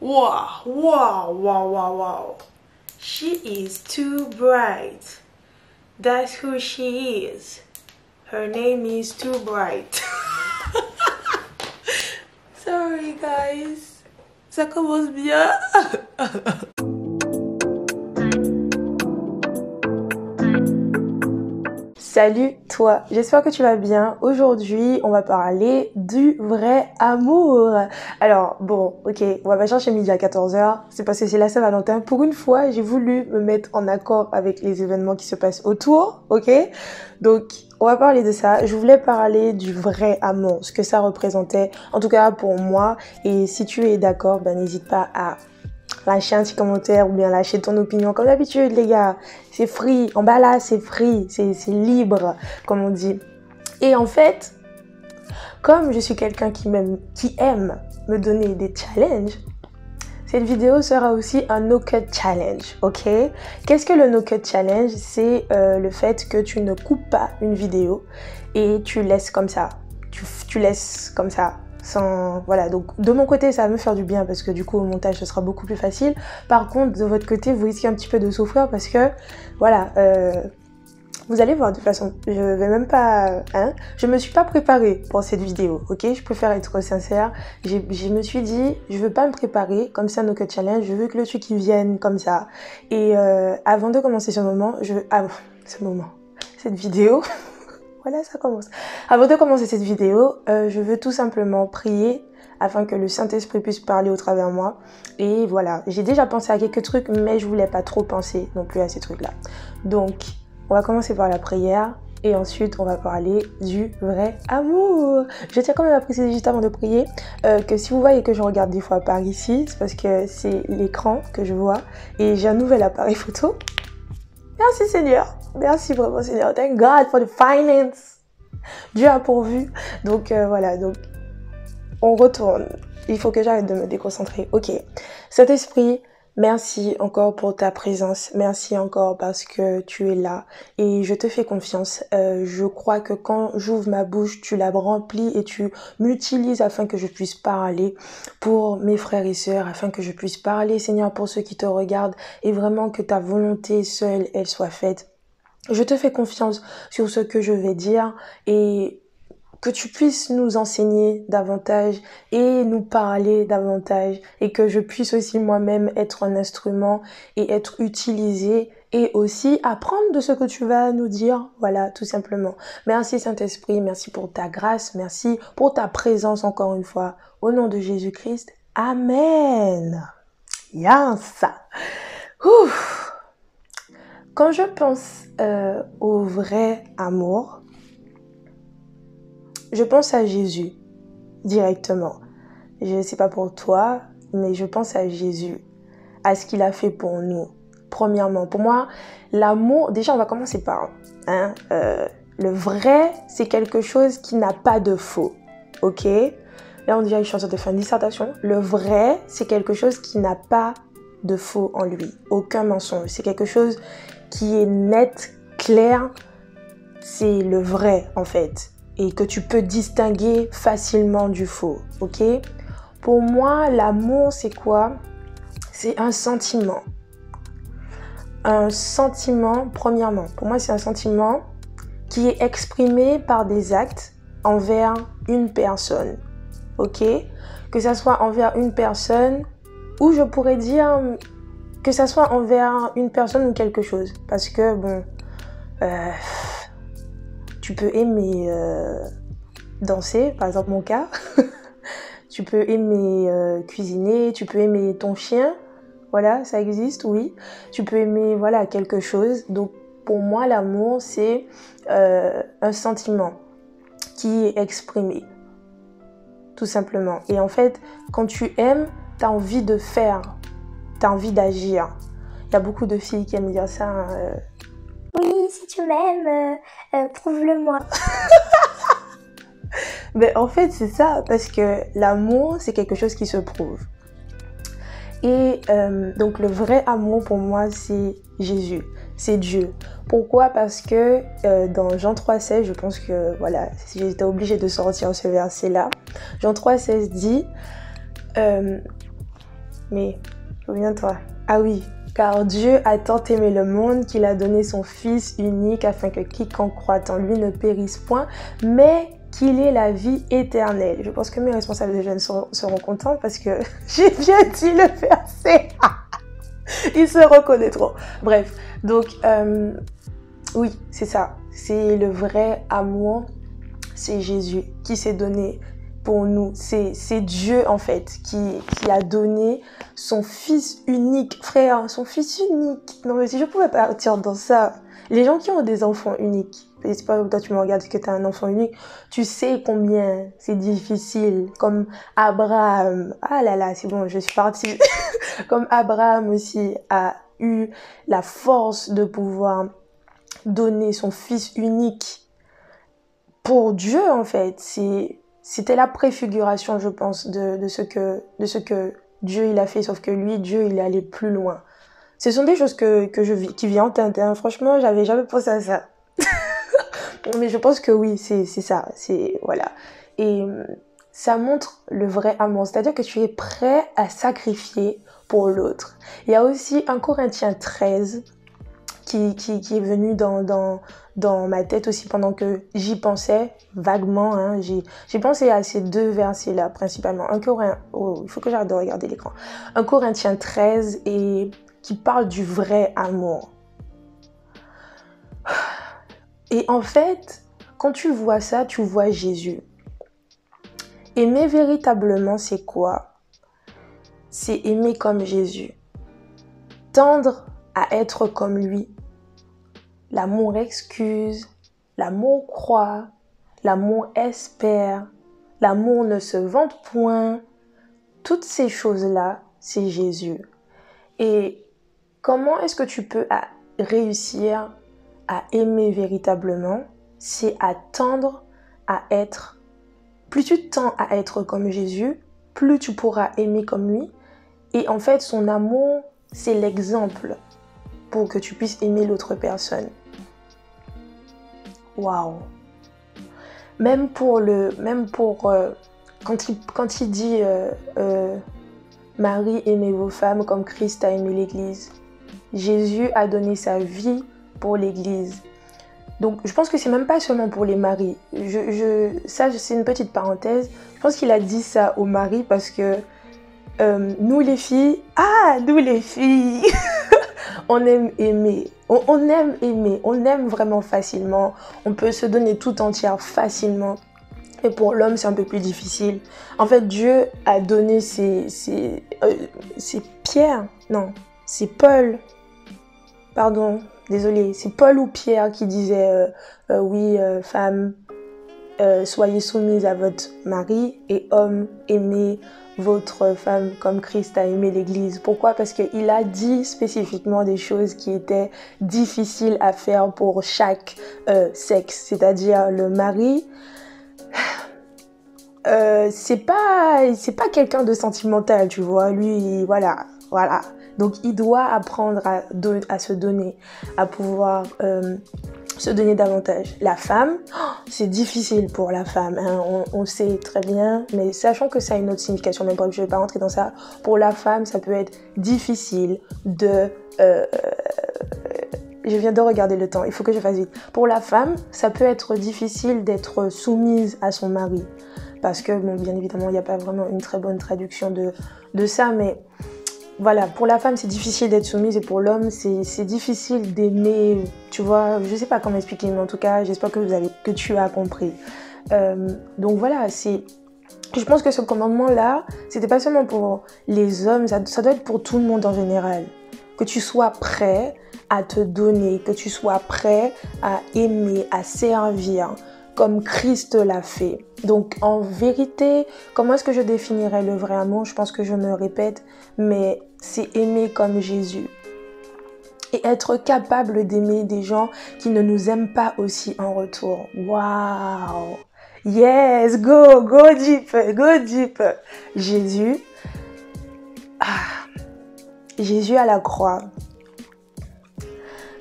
Wow, wow, wow, wow, wow. She is too bright. That's who she is. Her name is too bright. Sorry guys. Ça commence bien. Salut toi, j'espère que tu vas bien. Aujourd'hui, on va parler du vrai amour. Alors, bon, ok, on va pas chercher midi à 14h, c'est parce que c'est la Saint-Valentin. Pour une fois, j'ai voulu me mettre en accord avec les événements qui se passent autour, ok? Donc, on va parler de ça. Je voulais parler du vrai amour, ce que ça représentait, en tout cas pour moi. Et si tu es d'accord, ben n'hésite pas à lâcher un petit commentaire ou bien lâcher ton opinion. Comme d'habitude, les gars, c'est free. En bas là, c'est free, c'est libre, comme on dit. Et en fait, comme je suis quelqu'un qui, qui aime me donner des challenges, cette vidéo sera aussi un no-cut challenge, ok? Qu'est-ce que le no-cut challenge? C'est euh, le fait que tu ne coupes pas une vidéo et tu laisses comme ça. Tu, tu laisses comme ça voilà donc de mon côté ça va me faire du bien parce que du coup au montage ce sera beaucoup plus facile par contre de votre côté vous risquez un petit peu de souffrir parce que voilà euh, vous allez voir de toute façon, je vais même pas, hein, je me suis pas préparée pour cette vidéo, ok? Je préfère être sincère. Je me suis dit, je veux pas me préparer comme ça nos challenge. Je veux que le truc vienne comme ça. Et euh, avant de commencer ce moment, je, ah, ce moment, cette vidéo, voilà, ça commence. Avant de commencer cette vidéo, euh, je veux tout simplement prier afin que le Saint-Esprit puisse parler au travers de moi. Et voilà, j'ai déjà pensé à quelques trucs, mais je voulais pas trop penser non plus à ces trucs-là. Donc, on va commencer par la prière. Et ensuite, on va parler du vrai amour. Je tiens quand même à préciser juste avant de prier euh, que si vous voyez que je regarde des fois par ici, c'est parce que c'est l'écran que je vois et j'ai un nouvel appareil photo. Merci Seigneur. Merci vraiment Seigneur. Thank God for the finance. Dieu a pourvu. Donc euh, voilà, donc on retourne. Il faut que j'arrête de me déconcentrer. Ok. Cet esprit, Merci encore pour ta présence. Merci encore parce que tu es là et je te fais confiance. Euh, je crois que quand j'ouvre ma bouche, tu la remplis et tu m'utilises afin que je puisse parler pour mes frères et sœurs, afin que je puisse parler, Seigneur, pour ceux qui te regardent et vraiment que ta volonté seule, elle soit faite. Je te fais confiance sur ce que je vais dire et que tu puisses nous enseigner davantage et nous parler davantage et que je puisse aussi moi-même être un instrument et être utilisé et aussi apprendre de ce que tu vas nous dire. Voilà, tout simplement. Merci Saint-Esprit, merci pour ta grâce, merci pour ta présence encore une fois. Au nom de Jésus-Christ, Amen. Yes. Ouf. Quand je pense euh, au vrai amour, je pense à Jésus directement. Je ne sais pas pour toi, mais je pense à Jésus, à ce qu'il a fait pour nous. Premièrement, pour moi, l'amour, déjà on va commencer par, hein, euh, le vrai, c'est quelque chose qui n'a pas de faux, ok? Là on dirait que je suis en de faire une dissertation. Le vrai, c'est quelque chose qui n'a pas de faux en lui, aucun mensonge. C'est quelque chose qui est net, clair, c'est le vrai en fait. Et que tu peux distinguer facilement du faux, ok? Pour moi, l'amour, c'est quoi? C'est un sentiment. Un sentiment, premièrement, pour moi, c'est un sentiment qui est exprimé par des actes envers une personne, ok? Que ça soit envers une personne ou je pourrais dire que ça soit envers une personne ou quelque chose. Parce que, bon, euh, tu peux aimer euh, danser, par exemple mon cas. tu peux aimer euh, cuisiner, tu peux aimer ton chien. Voilà, ça existe, oui. Tu peux aimer voilà quelque chose. Donc pour moi, l'amour, c'est un sentiment qui est exprimé. Tout simplement. Et en fait, quand tu aimes, tu as envie de faire. Tu as envie d'agir. Il y a beaucoup de filles qui aiment dire ça. Hein, oui, si tu m'aimes, euh, euh, prouve-le-moi. Mais en fait, c'est ça, parce que l'amour, c'est quelque chose qui se prouve. Et euh, donc le vrai amour pour moi, c'est Jésus, c'est Dieu. Pourquoi? Parce que dans Jean 3,16, je pense que voilà, j'étais obligée de sortir ce verset-là. Jean 3,16 dit Euh, mais, souviens-toi. Ah oui, car Dieu a tant aimé le monde qu'il a donné son Fils unique afin que quiconque croit en lui ne périsse point, mais qu'il ait la vie éternelle. Je pense que mes responsables de jeunes seront, contents parce que j'ai bien dit le verset. Ils se reconnaîtront. Bref, donc euh, oui, c'est ça. C'est le vrai amour. C'est Jésus qui s'est donné pour nous. C'est Dieu en fait qui, qui a donné son fils unique. Frère, son fils unique. Non mais si je pouvais partir dans ça. Les gens qui ont des enfants uniques, c'est pas toi tu me regardes que tu as un enfant unique, tu sais combien c'est difficile. Comme Abraham, ah là là, c'est bon, je suis partie. Comme Abraham aussi a eu la force de pouvoir donner son fils unique pour Dieu en fait. C'est c'était la préfiguration, je pense, de, de, ce que, de ce que Dieu il a fait, sauf que lui, Dieu, il est allé plus loin. Ce sont des choses que, que je qui viennent en tête. Hein. Franchement, j'avais jamais pensé à ça. Mais je pense que oui, c'est ça. C'est, voilà. Et ça montre le vrai amour. C'est-à-dire que tu es prêt à sacrifier pour l'autre. Il y a aussi un Corinthiens 13 qui, est venu dans, dans, dans ma tête aussi pendant que j'y pensais vaguement. Hein, j'ai pensé à ces deux versets-là principalement. Un Corinthien, oh, il faut que j'arrête de regarder l'écran. Un Corinthien 13 et qui parle du vrai amour. Et en fait, quand tu vois ça, tu vois Jésus. Aimer véritablement, c'est quoi? C'est aimer comme Jésus. Tendre à être comme lui. L'amour excuse, l'amour croit, l'amour espère, l'amour ne se vante point. Toutes ces choses-là, c'est Jésus. Et comment est-ce que tu peux réussir à aimer véritablement? C'est à tendre à être. Plus tu tends à être comme Jésus, plus tu pourras aimer comme lui. Et en fait, son amour, c'est l'exemple que tu puisses aimer l'autre personne. Waouh. Même pour le, même pour euh, quand il quand il dit euh, euh, Marie aimez vos femmes comme Christ a aimé l'Église. Jésus a donné sa vie pour l'Église. Donc je pense que c'est même pas seulement pour les maris. Je, je ça c'est une petite parenthèse. Je pense qu'il a dit ça aux maris parce que nous les filles, ah nous les filles on aime aimer. On, aime aimer. On aime vraiment facilement. On peut se donner tout entière facilement. Et pour l'homme, c'est un peu plus difficile. En fait, Dieu a donné ses, ses, euh, Pierre. Non, c'est Paul. Pardon, désolé. C'est Paul ou Pierre qui disait euh, euh, oui, femme, soyez soumise à votre mari et homme, aimez votre femme comme Christ a aimé l'Église. Pourquoi? Parce qu'il a dit spécifiquement des choses qui étaient difficiles à faire pour chaque euh, sexe, c'est-à-dire le mari. Euh, c'est pas pas quelqu'un de sentimental tu vois lui voilà voilà donc il doit apprendre à, à se donner à pouvoir euh, se donner davantage. La femme, c'est difficile pour la femme, hein. on, sait très bien, mais sachant que ça a une autre signification, même pas je vais pas rentrer dans ça, pour la femme, ça peut être difficile de... Euh, je viens de regarder le temps, il faut que je fasse vite. Pour la femme, ça peut être difficile d'être soumise à son mari. Parce que, bon, bien évidemment, il n'y a pas vraiment une très bonne traduction de, de ça, mais voilà, pour la femme, c'est difficile d'être soumise et pour l'homme, c'est difficile d'aimer. Tu vois, je sais pas comment expliquer, mais en tout cas, j'espère que, vous que tu as compris. Euh, donc voilà, c'est. Je pense que ce commandement-là, c'était pas seulement pour les hommes, ça doit être pour tout le monde en général. Que tu sois prêt à te donner, que tu sois prêt à aimer, à servir, comme Christ l'a fait. Donc en vérité, comment est-ce que je définirais le vrai amour? Je pense que je me répète, mais c'est aimer comme Jésus. Et être capable d'aimer des gens qui ne nous aiment pas aussi en retour. Waouh Yes, go, go deep, go deep. Jésus, ah, Jésus à la croix.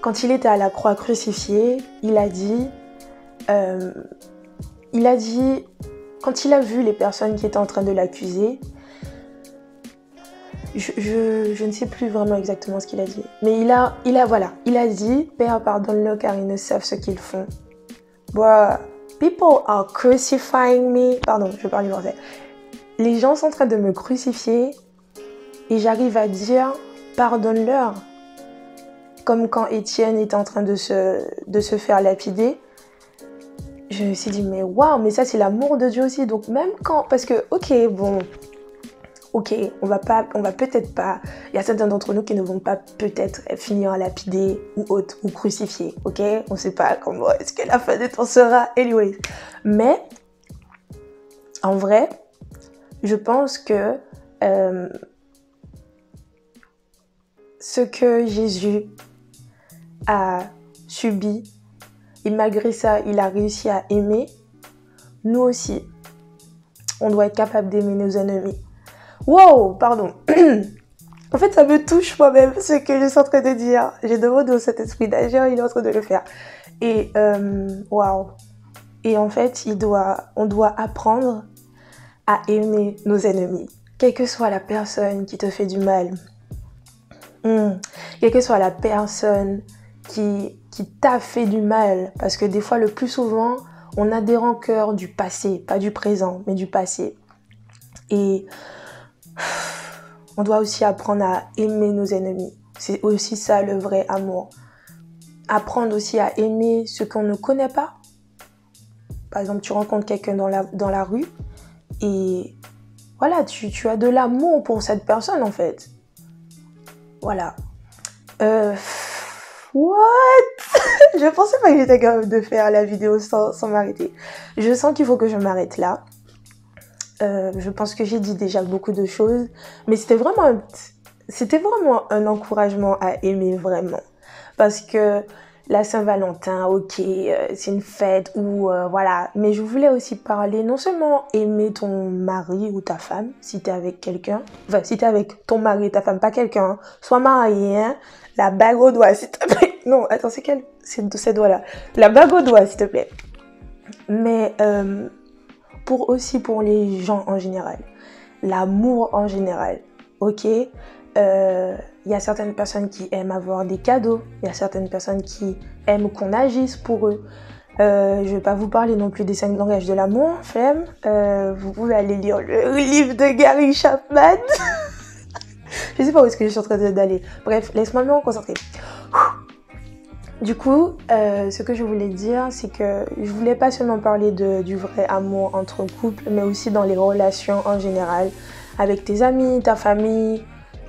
Quand il était à la croix crucifié, il a dit, euh, il a dit, quand il a vu les personnes qui étaient en train de l'accuser, je, je, ne sais plus vraiment exactement ce qu'il a dit. Mais il a, il a, voilà, il a dit, Père, pardonne-le car ils ne savent ce qu'ils font. People are crucifying me. Pardon, je parle français. Les gens sont en train de me crucifier et j'arrive à dire, pardonne-leur. Comme quand Étienne était en train de se, de se faire lapider. Je me suis dit, mais waouh, mais ça c'est l'amour de Dieu aussi. Donc même quand, parce que, ok, bon, ok, on va pas, on va peut-être pas, il y a certains d'entre nous qui ne vont pas peut-être finir lapidés ou autres ou crucifiés, ok? On sait pas comment est-ce que la fin des temps sera, anyway. Mais, en vrai, je pense que euh, ce que Jésus a subi, et malgré ça, il a réussi à aimer, nous aussi, on doit être capable d'aimer nos ennemis. Wow, pardon. en fait, ça me touche moi-même ce que je suis en train de dire. J'ai demandé au Saint-Esprit d'agir, il est en train de le faire. Et waouh. Et en fait, il doit, on doit apprendre à aimer nos ennemis. Quelle que soit la personne qui te fait du mal, hmm, quelle que soit la personne qui, qui t'a fait du mal, parce que des fois, le plus souvent, on a des rancœurs du passé, pas du présent, mais du passé. Et on doit aussi apprendre à aimer nos ennemis. C'est aussi ça le vrai amour. Apprendre aussi à aimer ce qu'on ne connaît pas. Par exemple, tu rencontres quelqu'un dans la, dans la rue et voilà, tu, tu as de l'amour pour cette personne en fait. Voilà. Euh, what? Je pensais pas que j'étais capable de faire la vidéo sans, m'arrêter. Je sens qu'il faut que je m'arrête là. Euh, je pense que j'ai dit déjà beaucoup de choses, mais c'était vraiment, c'était vraiment un encouragement à aimer vraiment, parce que la Saint-Valentin, ok, euh, c'est une fête ou euh, voilà, mais je voulais aussi parler non seulement aimer ton mari ou ta femme si t'es avec quelqu'un, enfin si t'es avec ton mari et ta femme, pas quelqu'un, hein. sois marié, hein, la bague au doigt s'il te plaît. Non, attends, c'est quel, c'est de ces doigts-là, la bague au doigt s'il te plaît. Mais euh, pour aussi pour les gens en général. L'amour en général. Ok? Il y a certaines personnes qui aiment avoir des cadeaux. Il y a certaines personnes qui aiment qu'on agisse pour eux. Euh, je vais pas vous parler non plus des cinq langages de l'amour, flemme. Euh, vous pouvez aller lire le livre de Gary Chapman. je sais pas où est-ce que je suis en train d'aller. Bref, laisse-moi me concentrer. Du coup, euh, ce que je voulais dire, c'est que je voulais pas seulement parler de, du vrai amour entre couples, mais aussi dans les relations en général, avec tes amis, ta famille,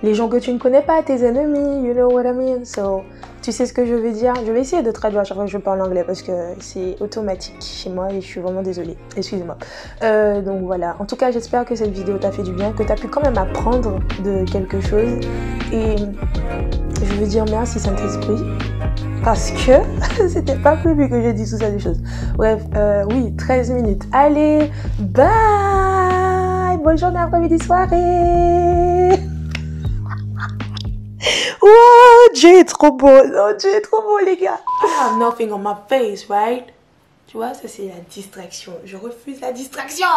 les gens que tu ne connais pas, tes ennemis, you know what I mean? So, tu sais ce que je veux dire? Je vais essayer de traduire à chaque fois que je parle anglais parce que c'est automatique chez moi et je suis vraiment désolée. Excusez-moi. Euh, donc voilà. En tout cas, j'espère que cette vidéo t'a fait du bien, que tu as pu quand même apprendre de quelque chose. Et je veux dire merci Saint-Esprit parce que c'était pas prévu que je dise tout ça des choses. Bref, euh, oui, 13 minutes. Allez, bye Bonne journée, après-midi, soirée Wow, Dieu est trop beau. Oh, Dieu est trop beau, les gars. I have nothing on my face, right? Tu vois, ça c'est la distraction. Je refuse la distraction